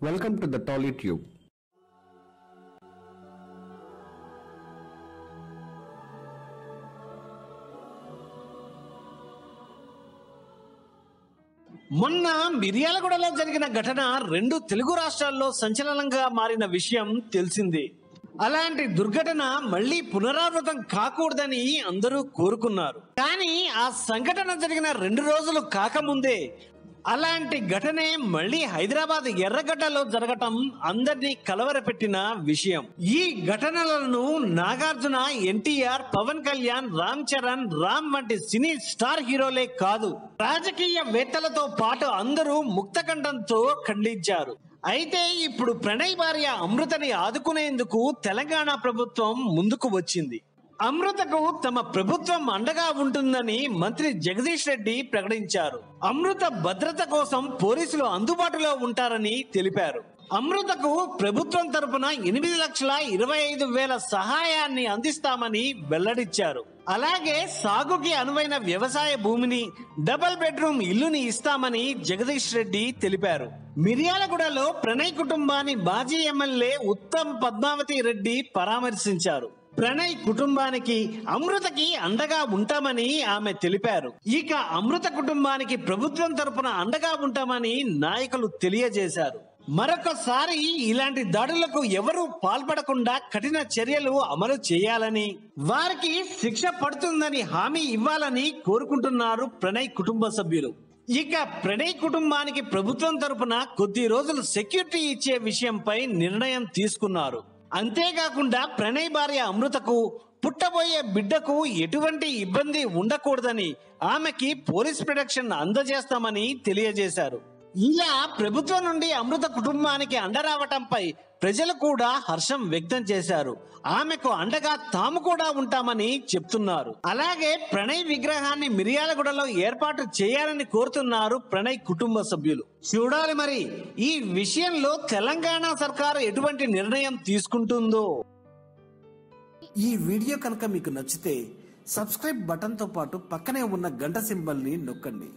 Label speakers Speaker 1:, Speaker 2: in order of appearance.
Speaker 1: Welcome to the Tolly Tube
Speaker 2: మొన్న మిర్యాలగూడలో జరిగిన ఘటన రెండు తెలుగు రాష్ట్రాల్లో సంచలనంగా మారిన విషయం తెలిసింది. అలాంటి దుర్ఘటన మళ్ళీ పునరావృతం కాకూడదని అందరూ కోరుకున్నారు. కానీ ఆ సంఘటన జరిగిన రెండు రోజులు కాకముందే అలాంటి ఘటనే మళ్ళీ హైదరాబాద్ ఎర్రగడ్డలో జరగటం అందరినీ కలవరపెట్టిన విషయం. ఈ ఘటనలను నాగార్జున ఎన్టీఆర్ పవన్ కళ్యాణ్ రామ్ చరణ్ రామ్ వంటి సినీ స్టార్ హీరోలే కాదు. రాజకీయ వేత్తలతో పాటు అందరూ ముక్తకంఠంతో ఖండించారు. అయితే ఇప్పుడు ప్రణయ్ భార్య అమృతని ఆదుకునేందుకు తెలంగాణ ప్రభుత్వం ముందుకు వచ్చింది. అమృతకు తమ ప్రభుత్వం అండగా ఉంటుందని మంత్రి జగదీష్ రెడ్డి ప్రకటించారు. అమృత భద్రత కోసం పోలీసులు అందుబాటులో ఉంటారని తెలిపారు. అమృతకు ప్రభుత్వం తరపున ఎనిమిది లక్షల ఇరవై ఐదు వేల సహాయాన్ని అందిస్తామని వెల్లడించారు. అలాగే సాగుకి అనువైన వ్యవసాయ భూమిని డబల్ బెడ్రూమ్ ఇల్లుని ఇస్తామని జగదీష్ రెడ్డి తెలిపారు. మిర్యాలగూడలో ప్రణయ్ కుటుంబాన్ని మాజీ ఎమ్మెల్యే ఉత్తమ్ పద్మావతి రెడ్డి పరామర్శించారు. ప్రణయ్ కుటుంబానికి అమృతకి అండగా ఉంటామని ఆమె తెలిపారు. ఇక అమృత కుటుంబానికి ప్రభుత్వం తరపున అండగా ఉంటామని నాయకులు తెలియజేశారు. మరొకసారి ఇలాంటి దాడులకు ఎవరూ పాల్పడకుండా కఠిన చర్యలు అమలు చేయాలని వారికి శిక్ష పడుతుందని హామీ ఇవ్వాలని కోరుకుంటున్నారు ప్రణయ్ కుటుంబ సభ్యులు. ఇక ప్రణయ్ కుటుంబానికి ప్రభుత్వం తరపున కొద్ది రోజులు సెక్యూరిటీ ఇచ్చే విషయంపై నిర్ణయం తీసుకున్నారు. అంతేకాకుండా ప్రణయ్ భార్య అమృతకు పుట్టబోయే బిడ్డకు ఎటువంటి ఇబ్బంది ఉండకూడదని ఆమెకి పోలీస్ ప్రొటెక్షన్ అందజేస్తామని తెలియజేశారు. ఇలా ప్రభుత్వం నుండి అమృత కుటుంబానికి అండరావటంపై ప్రజలు కూడా హర్షం వ్యక్తం చేశారు. ఆమెకు అండగా తాము కూడా ఉంటామని చెప్తున్నారు. అలాగే ప్రణయ్ విగ్రహాన్ని మిర్యాలగూడలో ఏర్పాటు చేయాలని కోరుతున్నారు ప్రణయ్ కుటుంబ సభ్యులు. చూడాలి మరి ఈ విషయంలో తెలంగాణ సర్కారు ఎటువంటి నిర్ణయం తీసుకుంటుందో?
Speaker 3: ఈ వీడియో కనుక మీకు నచ్చితే సబ్స్క్రైబ్ బటన్తో పాటు పక్కనే ఉన్న గంట సింబల్ని నొక్కండి.